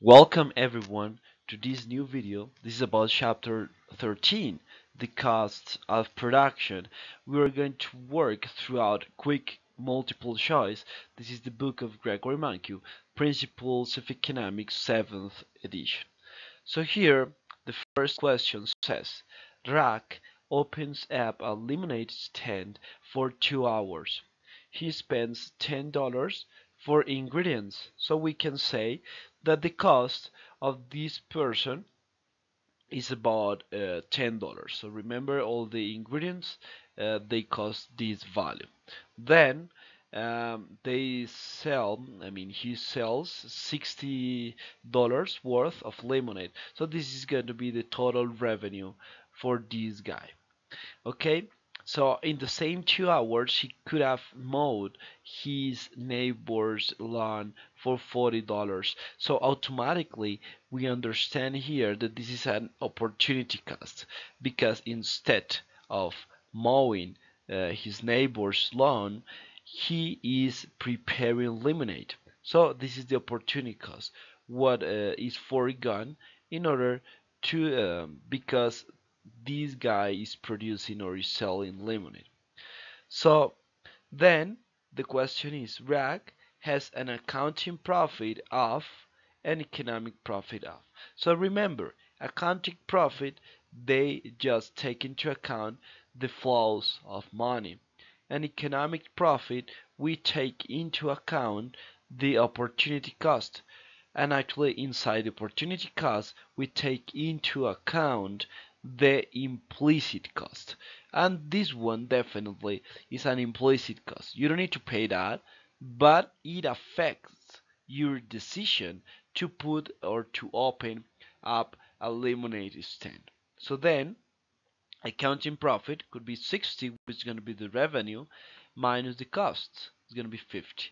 Welcome everyone to this new video. This is about chapter 13, the cost of production. We are going to work throughout quick multiple choice. This is the book of Gregory Mankiw, Principles of Economics, 7th edition. So here, the first question says, Raj opens up a lemonade stand for two hours. He spends $10 for ingredients. So we can say that the cost of this person is about uh, $10. So remember all the ingredients, uh, they cost this value. Then um, they sell, I mean, he sells $60 worth of lemonade. So this is going to be the total revenue for this guy. Okay, so in the same two hours, he could have mowed his neighbor's lawn for $40. So automatically, we understand here that this is an opportunity cost because instead of mowing uh, his neighbor's lawn, he is preparing lemonade. So this is the opportunity cost. What uh, is foregone in order to um, because this guy is producing or is selling lemonade. So then the question is Raj has an accounting profit of an economic profit of. So remember, accounting profit they just take into account the flows of money. An economic profit we take into account the opportunity cost and actually inside the opportunity cost we take into account the implicit cost. And this one definitely is an implicit cost. You don't need to pay that but it affects your decision to put or to open up a lemonade stand. So then accounting profit could be 60 which is going to be the revenue minus the costs it's going to be 50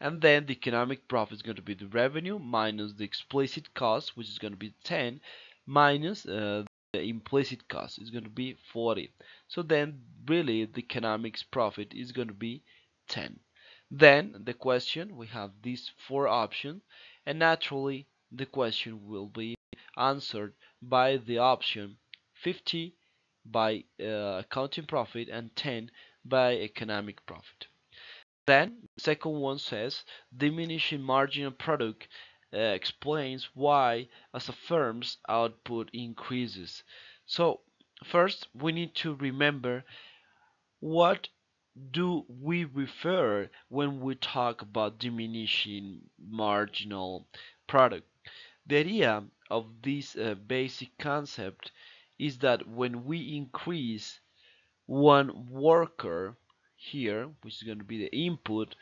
and then the economic profit is going to be the revenue minus the explicit cost which is going to be 10 minus uh, the implicit cost is going to be 40 so then really the economics profit is going to be 10 then the question we have these four options and naturally the question will be answered by the option 50 by uh, accounting profit and 10 by economic profit. Then the second one says diminishing marginal product explains why as a firm's output increases. So first we need to remember what do we refer when we talk about diminishing marginal product. The idea of this uh, basic concept is that when we increase one worker here, which is going to be the input,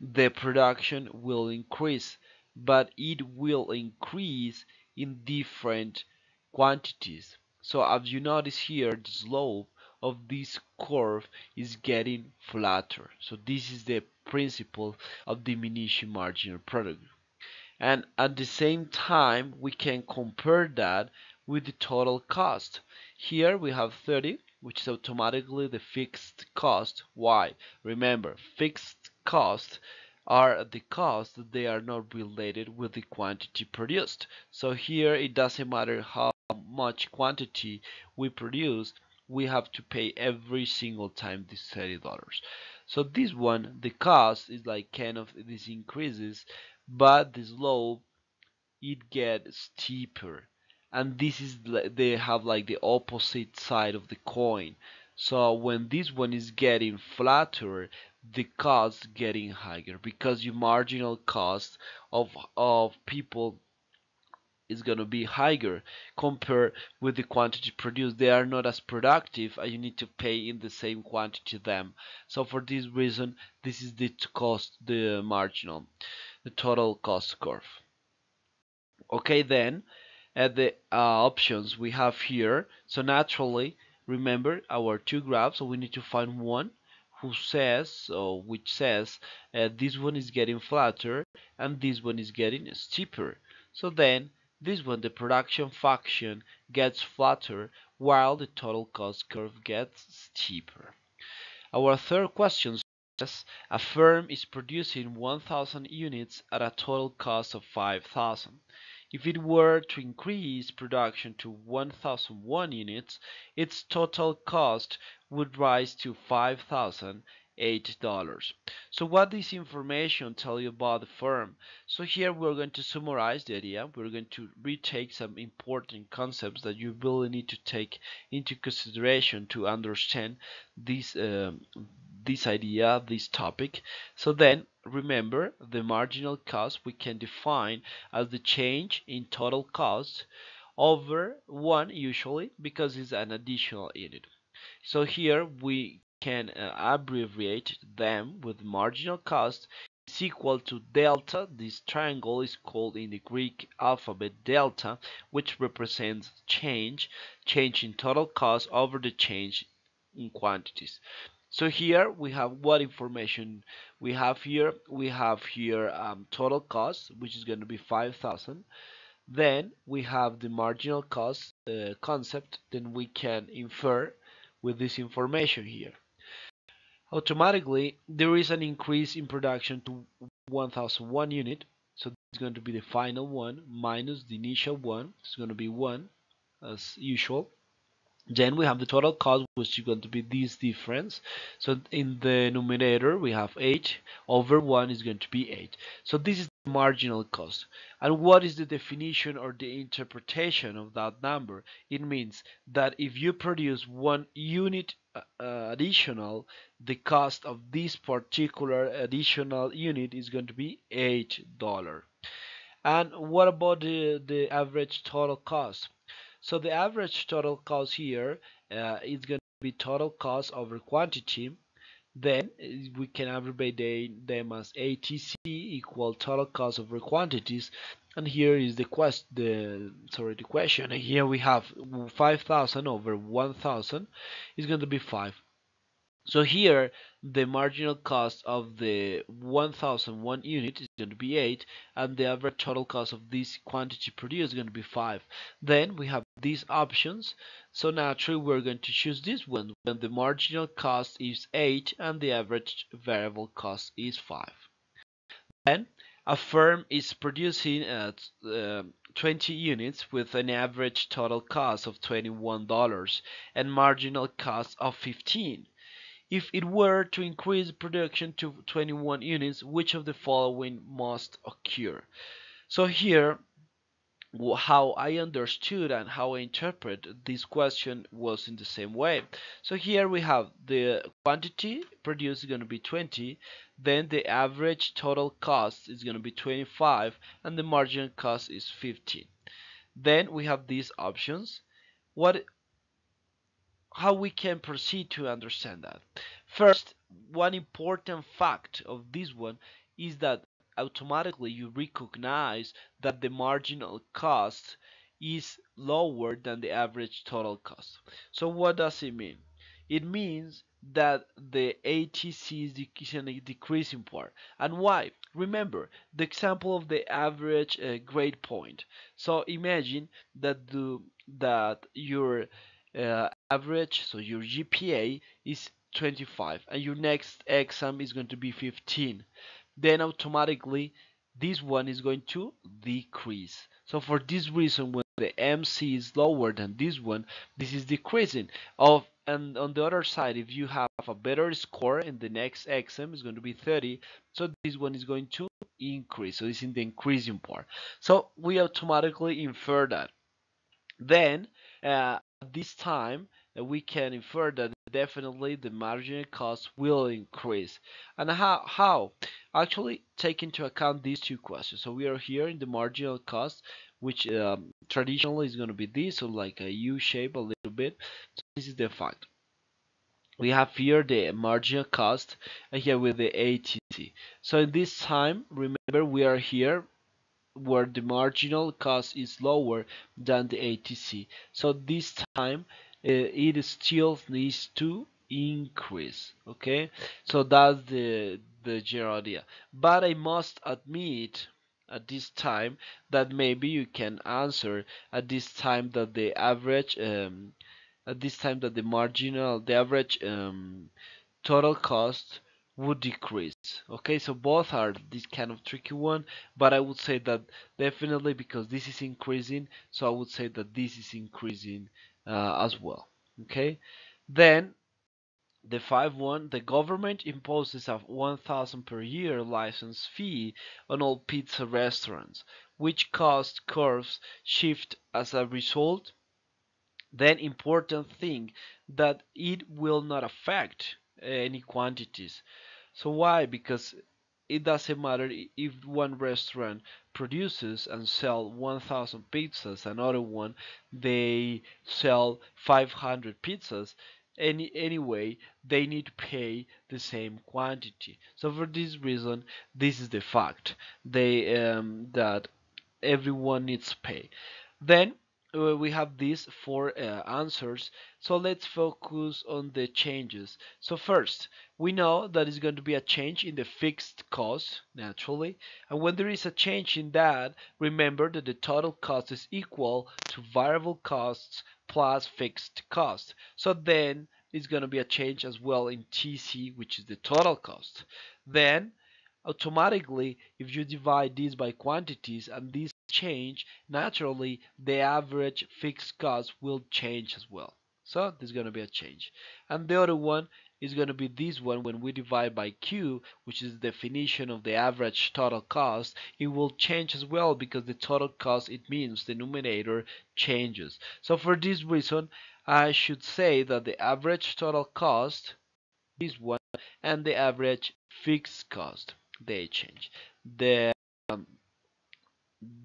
the production will increase but it will increase in different quantities. So as you notice here, the slope of this curve is getting flatter. So this is the principle of diminishing marginal product. And at the same time, we can compare that with the total cost. Here we have 30, which is automatically the fixed cost. Why? Remember, fixed cost are the that they are not related with the quantity produced. So here it doesn't matter how much quantity we produce we have to pay every single time this $30 so this one the cost is like kind of this increases but the slope it gets steeper. And this is they have like the opposite side of the coin. So when this one is getting flatter the cost getting higher because your marginal cost of of people is going to be higher compared with the quantity produced. They are not as productive and you need to pay in the same quantity them. So for this reason this is the cost the marginal the total cost curve. Okay then at the uh, options we have here. So naturally remember our two graphs so we need to find one who says or which says uh, this one is getting flatter and this one is getting steeper. So then this one the production function gets flatter while the total cost curve gets steeper. Our third question says a firm is producing 1000 units at a total cost of 5000 if it were to increase production to 1001 units, its total cost would rise to 5000 eight dollars. So what this information tell you about the firm? So here we're going to summarize the idea. We're going to retake some important concepts that you really need to take into consideration to understand this um, this idea this topic so then remember the marginal cost we can define as the change in total cost over one usually because it's an additional unit so here we can uh, abbreviate them with marginal cost is equal to delta. This triangle is called in the Greek alphabet delta, which represents change, change in total cost over the change in quantities. So here we have what information we have here. We have here um, total cost, which is going to be 5,000. Then we have the marginal cost uh, concept. Then we can infer with this information here automatically there is an increase in production to 1001 unit so it's going to be the final one minus the initial one it's going to be 1 as usual then we have the total cost which is going to be this difference. So in the numerator we have 8 over 1 is going to be 8 so this is the marginal cost. And what is the definition or the interpretation of that number? It means that if you produce one unit uh, additional the cost of this particular additional unit is going to be eight dollar and what about the the average total cost so the average total cost here uh, is going to be total cost over quantity. Then uh, we can abbreviate them as ATC equal total cost over quantities. And here is the quest the sorry the question. Here we have 5,000 over 1,000 is going to be 5. So here the marginal cost of the 1001 unit is going to be 8 and the average total cost of this quantity produced is going to be 5. Then we have these options. So naturally we're going to choose this one when the marginal cost is 8 and the average variable cost is 5. Then a firm is producing at uh, 20 units with an average total cost of $21 and marginal cost of 15 if it were to increase production to 21 units, which of the following must occur? So here, how I understood and how I interpret this question was in the same way. So here we have the quantity produced is going to be 20, then the average total cost is going to be 25, and the marginal cost is 15. Then we have these options. What how we can proceed to understand that. First, one important fact of this one is that automatically you recognize that the marginal cost is lower than the average total cost. So what does it mean? It means that the ATC is in a decreasing part. And why? Remember the example of the average uh, grade point. So imagine that the that your uh, average, so your GPA is 25 and your next exam is going to be 15 then automatically this one is going to decrease. So for this reason when the MC is lower than this one this is decreasing. Of and on the other side if you have a better score in the next exam is going to be 30 so this one is going to increase. So it's in the increasing part. So we automatically infer that. Then uh, this time uh, we can infer that definitely the marginal cost will increase. And how how? Actually take into account these two questions. So we are here in the marginal cost which um, traditionally is going to be this so like a U shape a little bit. So this is the fact. We have here the marginal cost and here with the ATC so in this time remember we are here where the marginal cost is lower than the ATC. So this time uh, it still needs to increase. Okay, so that's the the general idea. But I must admit at this time that maybe you can answer at this time that the average um, at this time that the marginal the average um, total cost would decrease. Okay, so both are this kind of tricky one, but I would say that definitely because this is increasing, so I would say that this is increasing uh, as well. Okay, then the 5-1, the government imposes a 1000 per year license fee on all pizza restaurants, which cost curves shift as a result. Then important thing that it will not affect any quantities. So why? Because it doesn't matter if one restaurant produces and sell 1000 pizzas another one they sell 500 pizzas any anyway they need to pay the same quantity. So for this reason this is the fact. They um, that everyone needs to pay. Then uh, we have these four uh, answers. So let's focus on the changes. So first we know that it's going to be a change in the fixed cost naturally. And when there is a change in that remember that the total cost is equal to variable costs plus fixed cost. So then it's going to be a change as well in TC which is the total cost. Then automatically if you divide these by quantities and these change, naturally the average fixed cost will change as well. So there's going to be a change. And the other one is going to be this one when we divide by Q, which is the definition of the average total cost, it will change as well because the total cost, it means the numerator changes. So for this reason, I should say that the average total cost, this one, and the average fixed cost, they change. The um,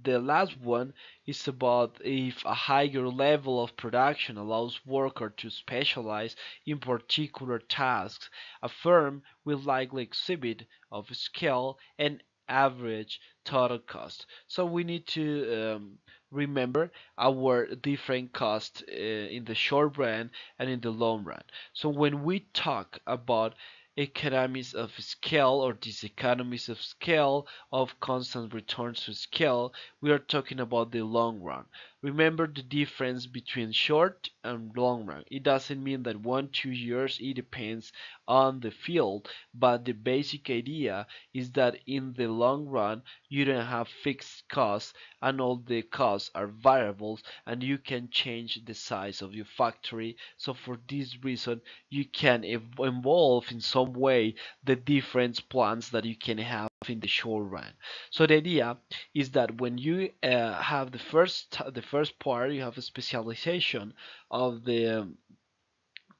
the last one is about if a higher level of production allows workers to specialize in particular tasks, a firm will likely exhibit of scale and average total cost. So we need to um, remember our different costs uh, in the short run and in the long run. So when we talk about economies of scale or these economies of scale of constant returns to scale, we are talking about the long run. Remember the difference between short and long run. It doesn't mean that one, two years, it depends on the field, but the basic idea is that in the long run, you don't have fixed costs and all the costs are variables and you can change the size of your factory. So for this reason, you can evolve in some way the different plans that you can have in the short run. So the idea is that when you uh, have the first the first part, you have a specialization of the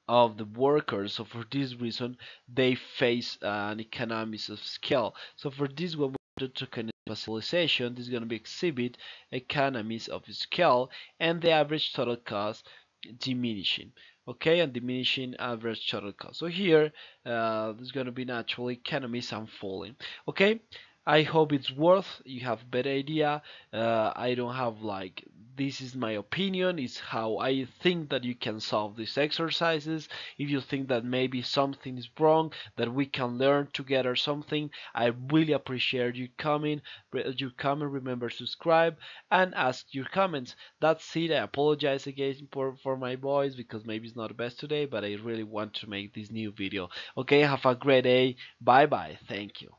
of the workers. So for this reason, they face an economies of scale. So for this one, we to specialization, this is going to be exhibit economies of scale and the average total cost diminishing okay and diminishing average total cost. So here uh, there's going to be naturally economies unfolding. Okay I hope it's worth you have better idea. Uh, I don't have like this is my opinion it's how I think that you can solve these exercises. If you think that maybe something is wrong that we can learn together something I really appreciate you coming you comment remember subscribe and ask your comments. That's it. I apologize again for, for my voice because maybe it's not the best today but I really want to make this new video. Okay have a great day. Bye bye thank you